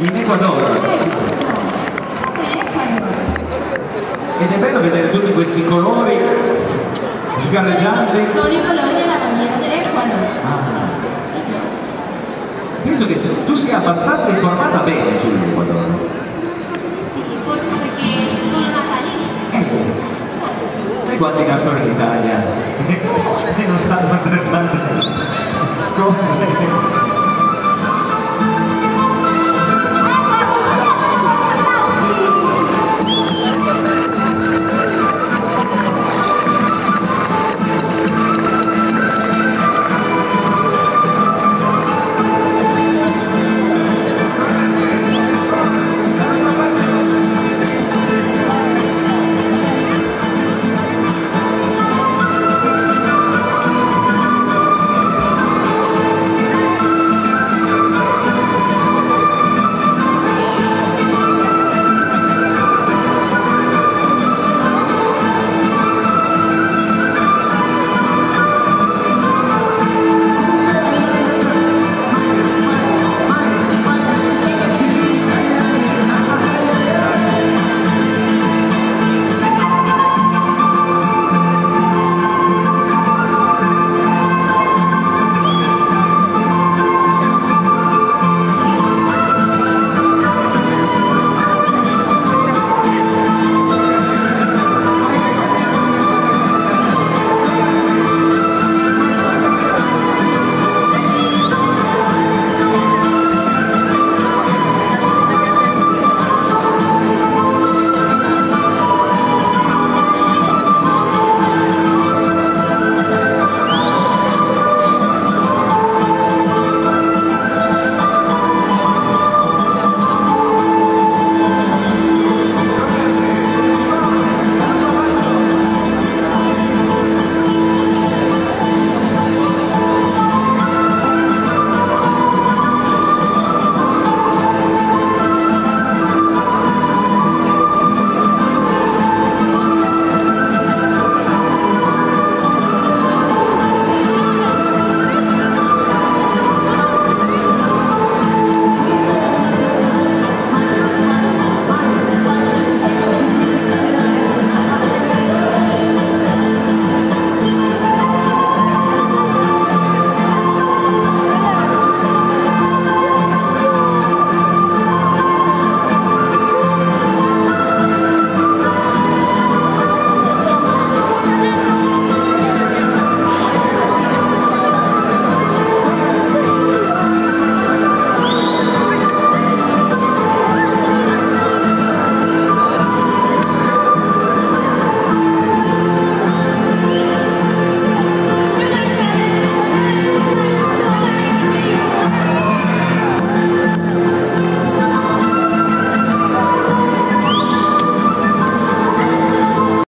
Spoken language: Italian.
In Ecuador. Ed è bello vedere tutti questi colori sgarreggianti. Sono i colori della bandiera dell'Ecuador. Ah. Penso che tu sia abbastanza informata bene sull'Ecuador. Sì, forse perché sono nata lì. Eh, sai quanti nascono in Italia? e non sanno altrettante cose